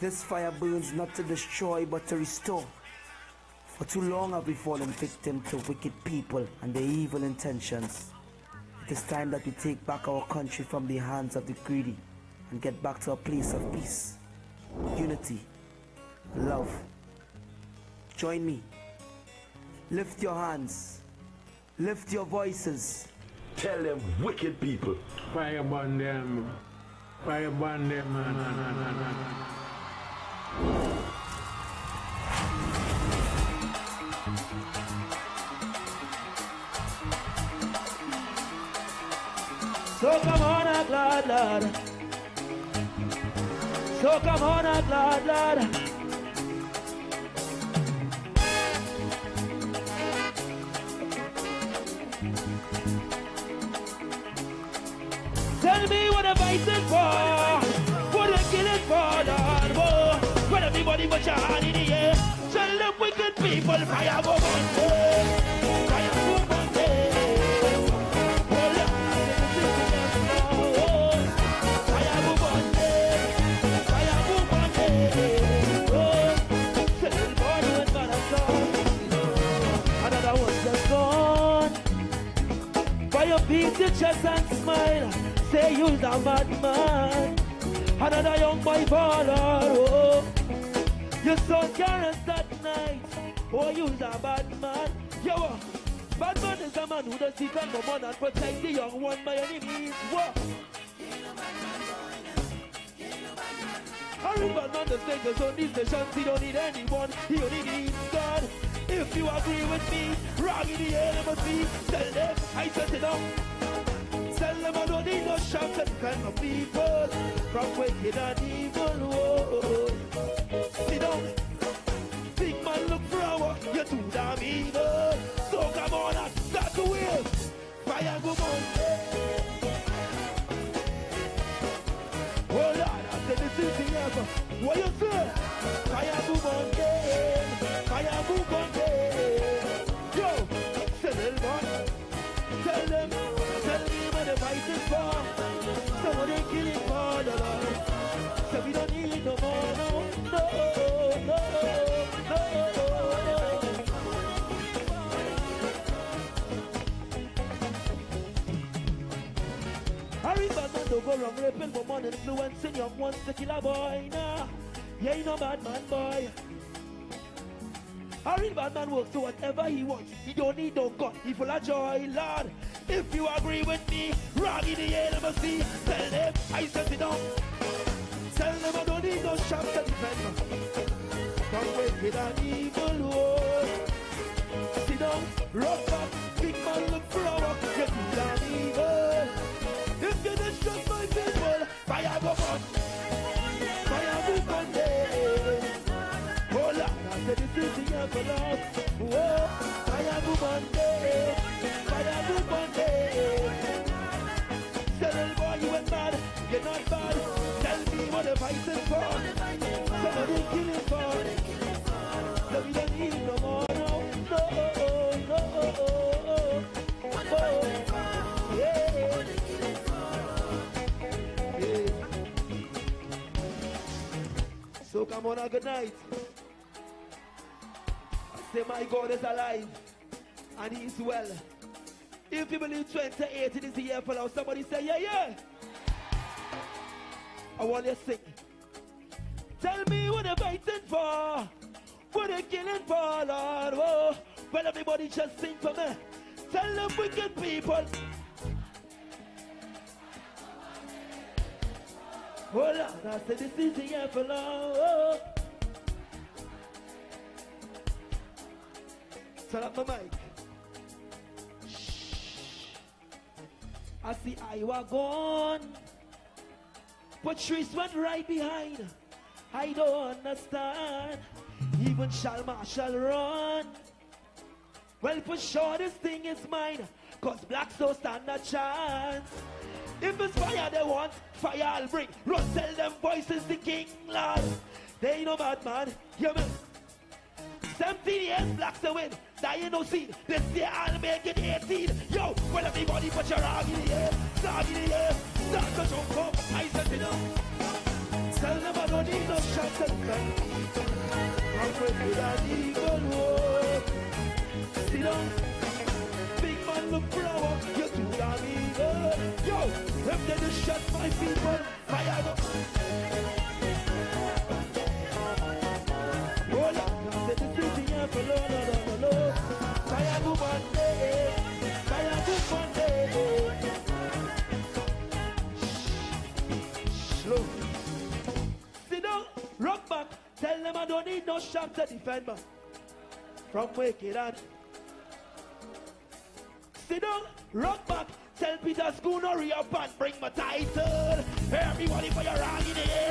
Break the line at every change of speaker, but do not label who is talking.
This fire burns not to destroy but to restore. For too long have we fallen victim to wicked people and their evil intentions. It is time that we take back our country from the hands of the greedy and get back to a place of peace, unity, love. Join me. Lift your hands. Lift your voices.
Tell them wicked people.
Fire burn them. Fire burn them.
So come on, ah, a glad lad. So come on, ah, a glad lad. Tell me what the fighting for. Everybody put your hand in the air. Tell them wicked people, fire go on. Fire. Oh, oh. Oh, beat your chest and smile. Say you's a bad man. Another young boy baller. Oh, your son carrots that night. Oh, you's a bad man. Yo, uh, bad man is a man who does seek and come on and protect the young one by any means. What? Harry Batman the singers on these stations, he don't need anyone, he only needs God. If you agree with me, wrong in the air, must be. Tell them I set it up. Tell them I don't need no shots and kind of people from wicked and evil. The fight is for. Somebody killing for the Lord. So we don't need no more, no, no, no, no, don't go wrong raping woman influencing young ones to kill a boy, nah. Yeah, you know bad man boy. A real bad works to whatever he wants. He don't need no gun. He full of joy, Lord. If you agree with me, wrong in the me see. Tell them I set it down. Tell them I don't need no shots to defend me. From wicked and evil world. Sit down, rough So come on, a good night. I say my God is alive and He's well. If you believe 2018 is the year for now, somebody say yeah, yeah. I want you to sing. Tell me what they're fighting for. What they're killing for, Lord. Whoa. Well, everybody just sing for me. Tell them wicked people. Hold on, I said this is the year for. Oh. Turn up my mic. Shh. I see Iwer gone. Patrice went right behind. I don't understand. Even shall Marshall run. Well, for sure, this thing is mine. Cause Blaxx don't stand a chance. If it's fire they want, fire I'll bring. Run, tell them voices the king, lord. They ain't no bad man, hear me. 17 years Blaxx to win, dying no seed. This year I'll make it 18. Yo, well everybody put your arm in the air, dog in the air. Start to jump up, I said it up. Tell them I don't need no shots defend people. I'm wicked and evil. Whoa. Sit down. Big man look them they just shot my people. Fire up. Slow. Sit down, rock back. Tell them I don't need no shot to defend me. From wicked and sit down, rock back. Tell Peter Schoon hurry up and bring my title. Everybody for your hand in the air